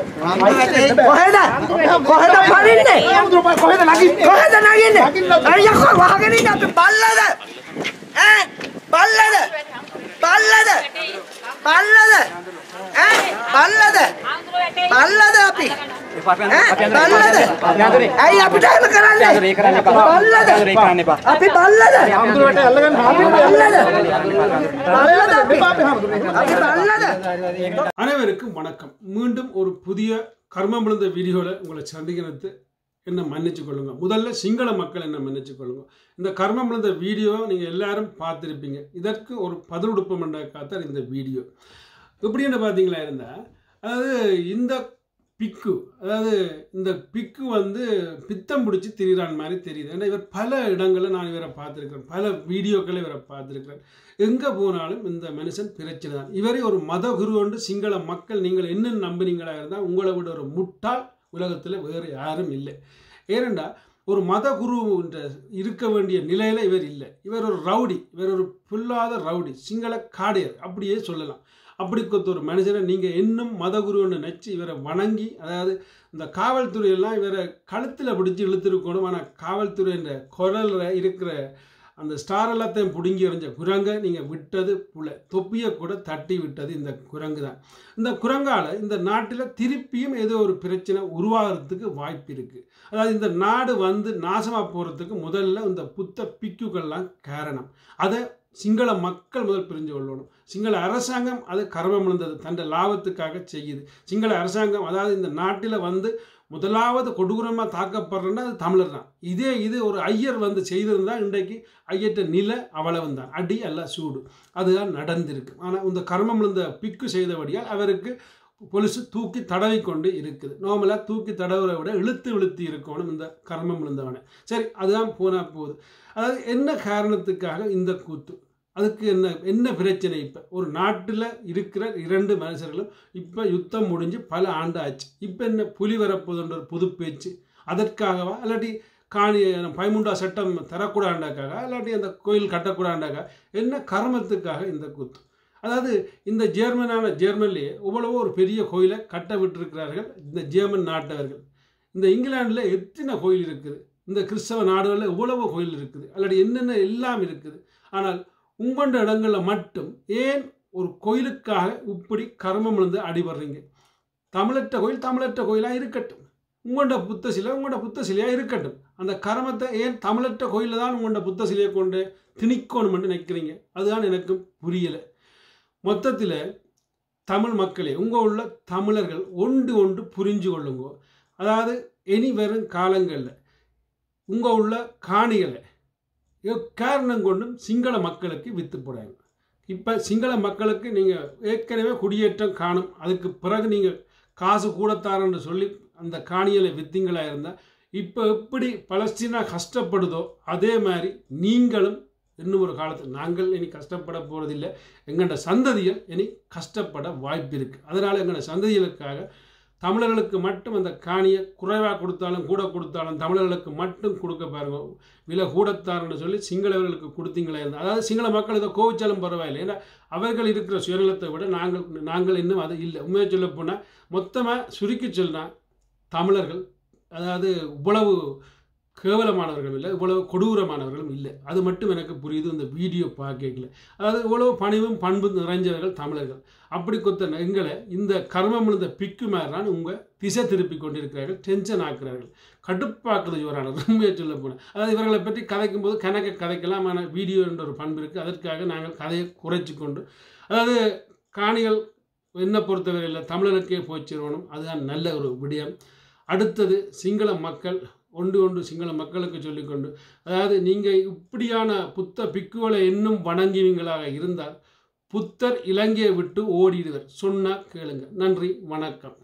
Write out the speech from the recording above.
කොහෙද කොහෙද පරින්නේ කොහෙද නගින්නේ? කොහෙද නගින්නේ නගින්න බෑ. අයියෝ වහගෙන ඉන්න අපි බල්ලද ඈ බල්ලද බල්ලද බල්ලද ඈ බල්ලද බල්ලද අපි அனைவருக்கும் வணக்கம் மீண்டும் ஒரு புதிய கர்மம் விழுந்த வீடியோவில் உங்களை சந்திக்கிறது என்ன மன்னிச்சு கொள்ளுங்க முதல்ல சிங்கள மக்கள் என்ன மன்னிச்சு கொள்ளுங்க இந்த கர்மம் விழுந்த வீடியோவை நீங்க எல்லாரும் பார்த்திருப்பீங்க இதற்கு ஒரு பதிலுடுப்பம் என்ற காத்தார் இந்த வீடியோ எப்படின்னு பார்த்தீங்களா இருந்தா அதாவது இந்த பிக்கு. அதாவது இந்த பிக்கு வந்து பித்தம் பிடிச்சி திரிகிறான் மாதிரி தெரியுது. ஏன்னா இவர் பல இடங்களில் நான் இவரை பார்த்துருக்கிறேன். பல வீடியோக்களை இவரை பார்த்துருக்கிறேன். எங்கே போனாலும் இந்த மனுஷன் பிரச்சனை தான் இவரே ஒரு மத குரு சிங்கள மக்கள் நீங்கள் என்ன நம்பினீங்களா இருந்தால் உங்களை விட ஒரு முட்டாள் உலகத்தில் வேறு யாரும் இல்லை. ஏனெண்டா ஒரு மத குரு என்ற இருக்க வேண்டிய நிலையில் இவர் இல்லை. இவர் ஒரு ரவுடி. இவர் ஒரு புல்லாத ரவுடி. சிங்கள காடையர். அப்படியே சொல்லலாம். அப்படி ஒரு மனுஷனை நீங்கள் இன்னும் மதகுருன்னு நினச்சி இவரை வணங்கி அதாவது இந்த காவல்துறையெல்லாம் இவரை கழுத்தில் பிடிச்சி இழுத்துருக்கணும். ஆனால் காவல்துறை என்ற குரலில் இருக்கிற அந்த ஸ்டார் எல்லாத்தையும் பிடுங்கி எறிஞ்ச குரங்கை நீங்கள் விட்டது புல. தொப்பியை கூட தட்டி விட்டது இந்த குரங்கு தான். இந்த குரங்கால் இந்த நாட்டில் திருப்பியும் ஏதோ ஒரு பிரச்சனை உருவாகிறதுக்கு வாய்ப்பு இருக்குது அதாவது இந்த நாடு வந்து நாசமாக போகிறதுக்கு முதல்ல இந்த புத்த பிக்குகள்லாம் காரணம். அதை சிங்கள மக்கள் முதல் பிரிஞ்சு கொள்ளணும். சிங்கள அரசாங்கம் அது கர்மம் விழுந்தது தன் லாபத்துக்காக செய்யுது. சிங்கள அரசாங்கம் அதாவது இந்த நாட்டில் வந்து முதலாவது கொடூரமாக தாக்கப்படுறேன்னா அது தமிழர் தான். இதே இது ஒரு ஐயர் வந்து செய்திருந்தா இன்றைக்கு ஐயற்ற நிலை அவ்வளவு தான் அடி அல்ல சூடு. அதுதான் நடந்திருக்கு. ஆனால் இந்த கர்மம் விழுந்த பிக்கு செய்தபடியால் அவருக்கு பொலிசு தூக்கி தடவி கொண்டு இருக்குது நார்மலாக தூக்கி தடவுறதை விட இழுத்து இழுத்து இருக்கணும் இந்த கர்மம் விழுந்தவனை. சரி அதுதான் போனால் போகுது. அதாவது என்ன காரணத்துக்காக இந்த கூத்து? அதுக்கு என்ன என்ன பிரச்சனை இப்போ? ஒரு நாட்டில் இருக்கிற இரண்டு மனுஷர்களும் இப்போ யுத்தம் முடிஞ்சு பல ஆண்டு ஆச்சு இப்போ என்ன புலி வரப்போதுன்ற ஒரு புது பேச்சு. அதற்காகவா? இல்லாட்டி காணி பயமுண்டா சட்டம் தரக்கூடாண்டாக்காக இல்லாட்டி அந்த கோயில் கட்டக்கூடாண்டாக்கா என்ன கர்மத்துக்காக இந்த கூத்து? அதாவது இந்த ஜேர்மனான ஜெர்மன்லேயே இவ்வளவோ ஒரு பெரிய கோயிலை கட்ட விட்டிருக்கிறார்கள் இந்த ஜேர்மன் நாட்டவர்கள். இந்த இங்கிலாண்டில் எத்தனை கோயில் இருக்குது? இந்த கிறிஸ்தவ நாடுகளில் இவ்வளவோ கோயில் இருக்குது. அல்லது என்னென்ன எல்லாம் இருக்குது? ஆனால் உங்கொண்ட இடங்களில் மட்டும் ஏன் ஒரு கோயிலுக்காக இப்படி கர்மம் விழுந்து அடிபடுறீங்க? தமிழற்ற கோயில் தமிழற்ற கோயிலாக இருக்கட்டும். உங்கள்ட புத்த சிலை உங்களோட புத்த சிலையாக இருக்கட்டும். அந்த கர்மத்தை ஏன் தமிழற்ற கோயிலில் தான் உங்களோட புத்த சிலையை கொண்டு திணிக்கணும்னு நினைக்கிறீங்க? அதுதான் எனக்கு புரியலை. மொத்தத்தில் தமிழ் மக்களே உங்கள் உள்ள தமிழர்கள் ஒன்று ஒன்று புரிஞ்சு கொள்ளுங்க. அதாவது இனி வரும் காலங்களில் உங்கள் உள்ள காணிகளை காரணம் கொண்டும் சிங்கள மக்களுக்கு விற்று போடாங்க இப்போ சிங்கள மக்களுக்கு நீங்கள் ஏற்கனவே குடியேற்றம் காணும் அதுக்கு பிறகு நீங்கள் காசு கூடத்தாரன்னு சொல்லி அந்த காணிகளை வித்தீங்களா இருந்தால் இப்போ எப்படி பலஸ்தீனா கஷ்டப்படுதோ அதே மாதிரி நீங்களும் இன்னும் ஒரு காலத்தில் நாங்கள் இனி கஷ்டப்பட போகிறதில்லை எங்களோட சந்ததிகள் இனி கஷ்டப்பட வாய்ப்பு இருக்குது அதனால் எங்களோட சந்ததிகளுக்காக தமிழர்களுக்கு மட்டும் அந்த காணியை குறைவாக கொடுத்தாலும் கூட கொடுத்தாலும் தமிழர்களுக்கு மட்டும் கொடுக்க பாருங்க. விலை கூடத்தார்னு சொல்லி சிங்களவர்களுக்கு கொடுத்தீங்களே இருந்தால் அதாவது சிங்கள மக்கள் இதை கோவிச்சாலும் பரவாயில்லை. ஏன்னா அவர்கள் இருக்கிற சுயநலத்தை விட நாங்கள் நாங்கள் இன்னும் அது இல்லை. உண்மையை சொல்ல போனால் மொத்தமாக சுருக்கி சொன்னால் தமிழர்கள். அதாவது இவ்வளவு கேவலமானவர்களும் இல்லை இவ்வளவு கொடூரமானவர்களும் இல்லை. அது மட்டும் எனக்கு புரியுது இந்த வீடியோ பார்க்கல அதாவது இவ்வளவு பணிவும் பண்பும் நிறைஞ்சவர்கள் தமிழர்கள். அப்படி கொத்த எங்களை இந்த கர்மம் விழுந்த பிக்கு மாதிரிதான் உங்கள் திசை திருப்பி கொண்டிருக்கிறார்கள் டென்ஷன் ஆக்குறார்கள். கடுப்பாக்குது இவரான உண்மையை சொல்ல போனேன் அதாவது இவர்களை பற்றி கதைக்கும் போது கணக்க கதைக்கலாம் ஆனால் வீடியோ என்ற ஒரு பண்பு இருக்குது அதற்காக நாங்கள் கதையை குறைச்சி கொண்டு அதாவது காணிகள் என்னை பொறுத்தவரையில் தமிழருக்கே போய் சேரணும் அதுதான் நல்ல ஒரு விடயம். அடுத்தது சிங்கள மக்கள் ஒன்று ஒன்று சிங்கள மக்களுக்கு சொல்லிக்கொண்டு அதாவது நீங்கள் இப்படியான புத்த பிக்குகளை இன்னும் வணங்குவீங்களாக இருந்தால் புத்தர் இலங்கையை விட்டு ஓடிடுவர். சொன்னால் கேளுங்க. நன்றி. வணக்கம்.